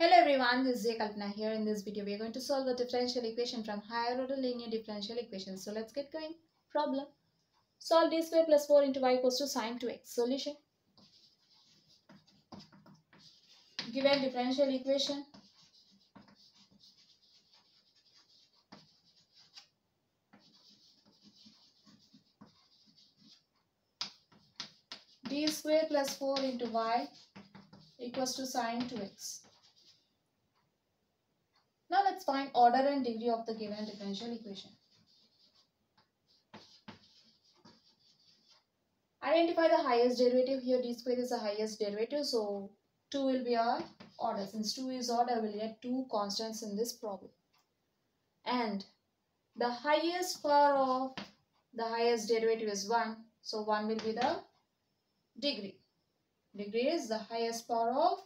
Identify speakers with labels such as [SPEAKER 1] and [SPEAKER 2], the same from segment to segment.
[SPEAKER 1] Hello everyone, this is Jay Kalpana here. In this video, we are going to solve a differential equation from higher order linear differential equations. So let's get going. Problem. Solve d square plus 4 into y equals to sine 2x. Solution. Given differential equation. d square plus 4 into y equals to sine 2x. Find order and degree of the given differential equation. Identify the highest derivative. Here d square is the highest derivative. So 2 will be our order. Since 2 is order, we'll get two constants in this problem. And the highest power of the highest derivative is 1. So 1 will be the degree. Degree is the highest power of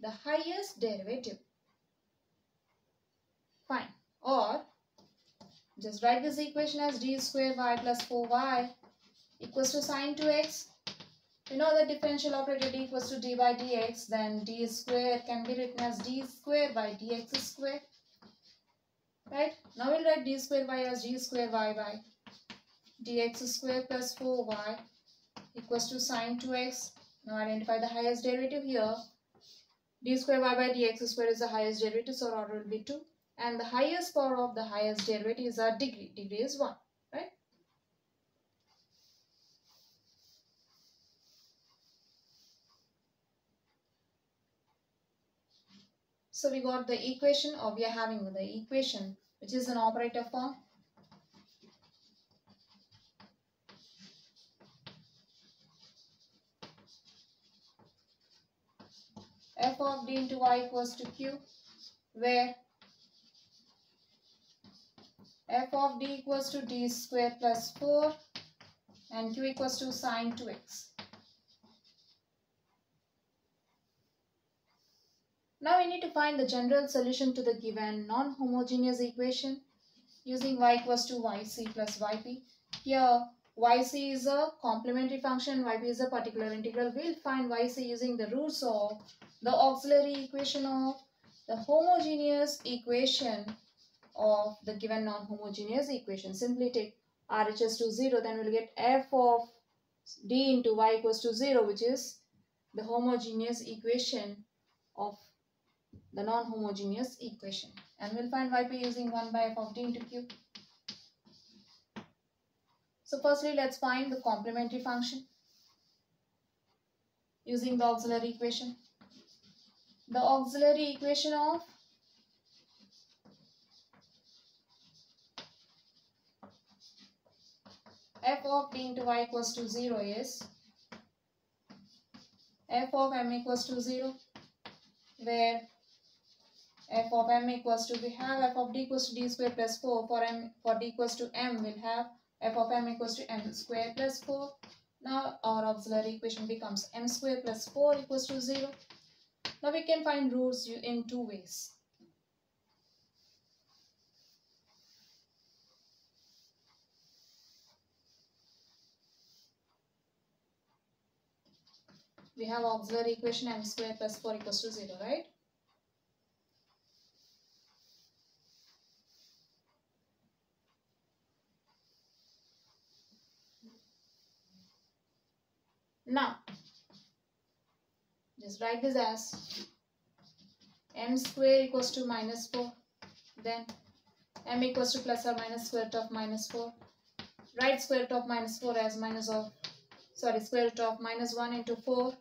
[SPEAKER 1] the highest derivative. Fine. Or just write this equation as d square y plus 4y equals to sine 2x. We know the differential operator d equals to d by dx. Then d square can be written as d square by dx square. Right? Now we'll write d square y as d square y by dx square plus 4y equals to sine 2x. Now identify the highest derivative here. d square y by dx square is the highest derivative, so order will be 2 and the highest power of the highest derivative is our degree. Degree is 1, right? So we got the equation or we are having the equation which is an operator form. f of d into y equals to q where f of d equals to d square plus 4 and q equals to sine 2x. Now we need to find the general solution to the given non-homogeneous equation using y equals to yc plus yp. Here yc is a complementary function, yp is a particular integral. We'll find yc using the roots of the auxiliary equation of the homogeneous equation of the given non-homogeneous equation. Simply take RHS to 0, then we'll get f of d into y equals to 0, which is the homogeneous equation of the non-homogeneous equation. And we'll find yp using 1 by f of d into q. So firstly, let's find the complementary function using the auxiliary equation. The auxiliary equation of f of d into y equals to 0 is f of m equals to 0 where f of m equals to we have f of d equals to d square plus 4 for m for d equals to m we'll have f of m equals to m square plus 4 now our auxiliary equation becomes m square plus 4 equals to 0 now we can find roots in two ways we have auxiliary equation m square plus 4 equals to 0, right? Now, just write this as m square equals to minus 4. Then m equals to plus or minus square root of minus 4. Write square root of minus 4 as minus of sorry square root of minus 1 into 4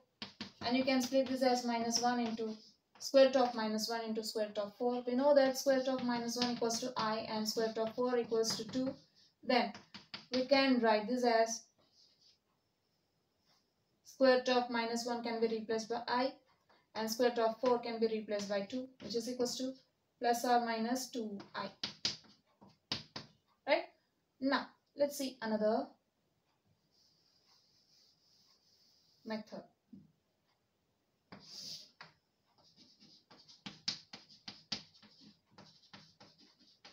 [SPEAKER 1] and you can split this as minus 1 into square root of minus 1 into square root of 4 we know that square root of minus 1 equals to i and square root of 4 equals to 2 then we can write this as square root of minus 1 can be replaced by i and square root of 4 can be replaced by 2 which is equals to plus or minus 2i right? Now let's see another method.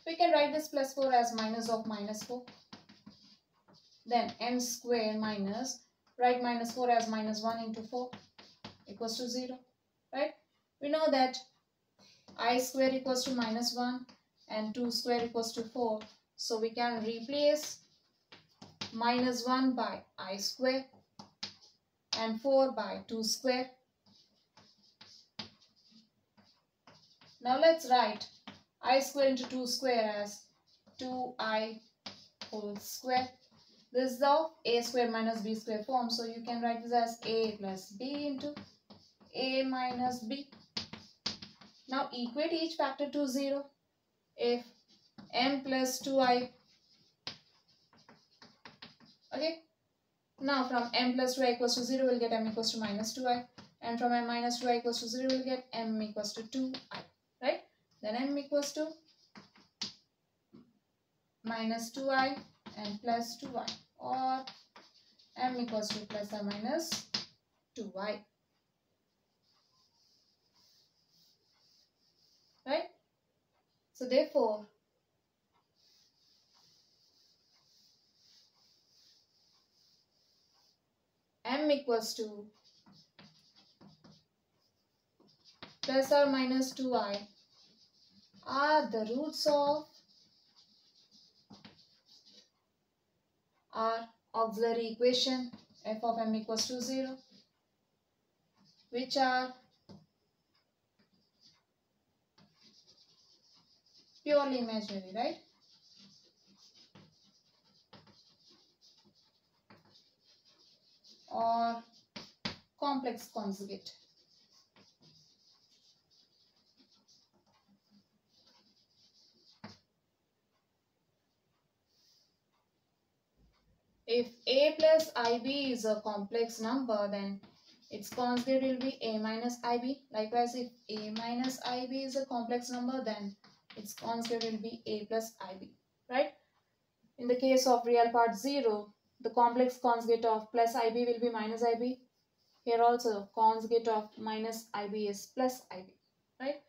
[SPEAKER 1] We can write this plus 4 as minus of minus 4. Then m square minus, write minus 4 as minus 1 into 4 equals to 0. Right? We know that i square equals to minus 1 and 2 square equals to 4. So we can replace minus 1 by i square and 4 by 2 square. Now let's write i square into 2 square as 2i whole square. This is the a square minus b square form. So you can write this as a plus b into a minus b. Now equate each factor to 0. If m plus 2i okay now from m plus 2i equals to 0 we'll get m equals to minus 2i and from m minus 2i equals to 0 we'll get m equals to 2i right then m equals to minus 2i and plus 2i or m equals to plus or minus 2i. Right? So therefore, m equals to plus or minus 2i are the roots of our auxiliary equation f of m equals to 0 which are purely imaginary, right? Or complex conjugate. If a plus ib is a complex number, then its conjugate will be a minus ib. Likewise, if a minus ib is a complex number, then its conjugate will be a plus ib. Right? In the case of real part 0, the complex conjugate of plus ib will be minus ib. Here also, conjugate of minus ib is plus ib. Right?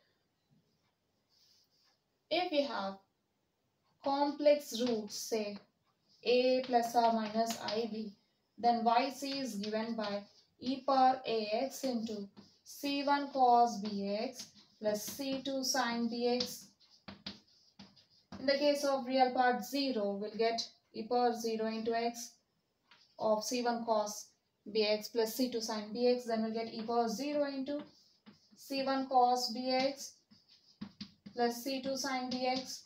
[SPEAKER 1] If we have complex roots, say a plus or minus ib then yc is given by e power ax into c1 cos bx plus c2 sin bx. In the case of real part 0, we'll get e power 0 into x of c1 cos bx plus c2 sin bx. Then we'll get e power 0 into c1 cos bx plus c2 sin bx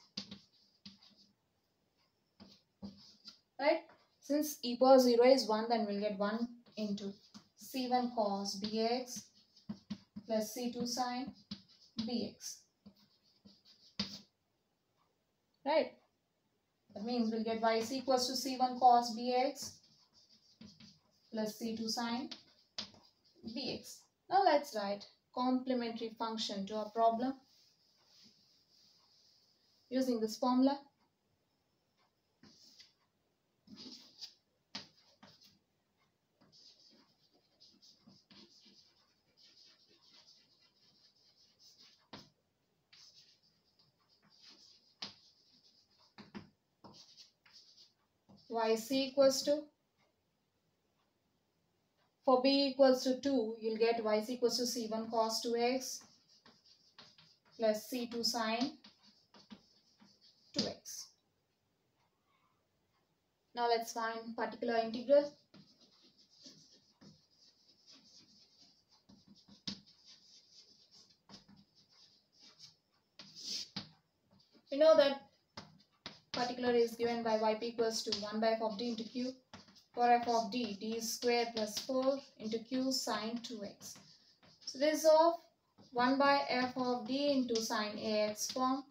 [SPEAKER 1] right? Since e power 0 is 1, then we'll get 1 into c1 cos bx plus c2 sin bx. Right? That means we'll get y is equals to c1 cos bx plus c2 sin bx. Now let's write complementary function to our problem using this formula. Yc equals to for b equals to 2 you'll get yc equals to c1 cos 2x plus c2 sin 2x. Now let's find particular integral. We know that particular is given by yp equals to 1 by f of d into q. For f of d, d square plus 4 into q sine 2x. So this is of 1 by f of d into sine ax form.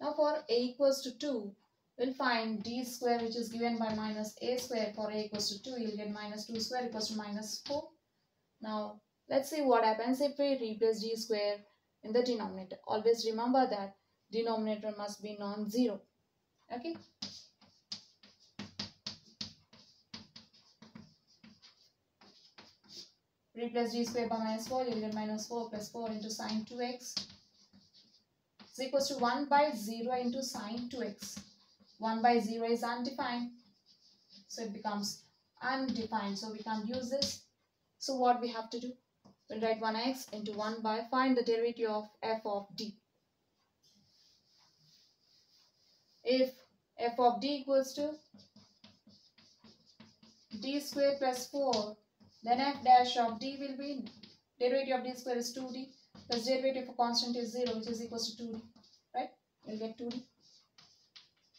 [SPEAKER 1] Now for a equals to 2, we'll find d square which is given by minus a square. For a equals to 2, you'll get minus 2 square equals to minus 4. Now let's see what happens if we replace d square in the denominator. Always remember that denominator must be non-zero okay. Replace d square by minus 4 you will get minus 4 plus 4 into sine 2x is equals to 1 by 0 into sine 2x 1 by 0 is undefined. So it becomes undefined. So we can't use this. So what we have to do? We'll write 1x into 1 by find the derivative of f of d. If f of d equals to d square plus 4 then f dash of d will be derivative of d square is 2d plus derivative of constant is 0 which is equals to 2d right? You'll get 2d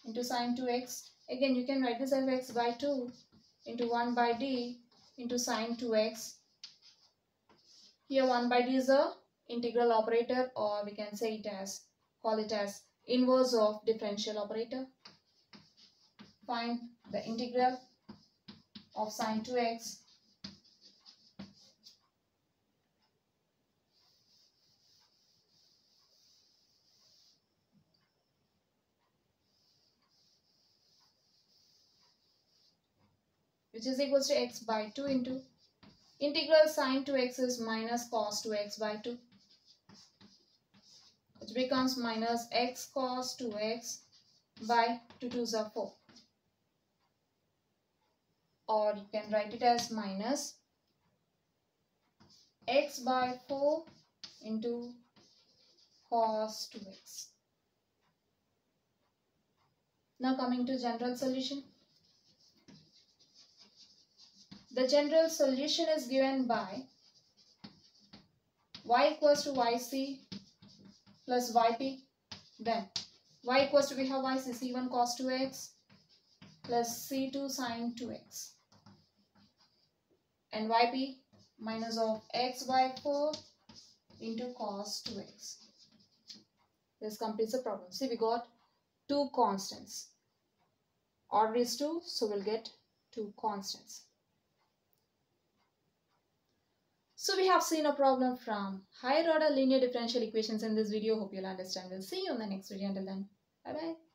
[SPEAKER 1] into sine 2x again you can write this as x by 2 into 1 by d into sine 2x here 1 by d is a integral operator or we can say it as call it as inverse of differential operator find the integral of sine 2x which is equals to x by 2 into integral sine 2x is minus cos 2x by 2 which becomes minus x cos 2x by 2 2s are 4 or you can write it as minus x by 4 into cos 2x. Now coming to general solution. The general solution is given by y equals to yc plus yp. Then y equals to we have yc c1 cos 2x plus c2 sine 2x and yp minus of x by 4 into cos 2x. This completes the problem. See, we got two constants. Order is 2, so we'll get two constants. So we have seen a problem from higher order linear differential equations in this video. Hope you'll understand. We'll see you in the next video. Until then, bye-bye.